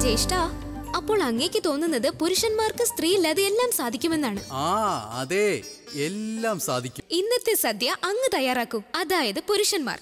ജ്യേഷ്ഠ അപ്പോൾ അങ്ങേക്ക് തോന്നുന്നത് പുരുഷന്മാർക്ക് സ്ത്രീ ഇല്ലാതെ എല്ലാം സാധിക്കുമെന്നാണ്. ആ അതെ എല്ലാം സാധിക്കും. ഇന്നത്തെ സദ്യ അങ്ങ് തയ്യാറാക്കൂ. അതായത് പുരുഷന്മാർ.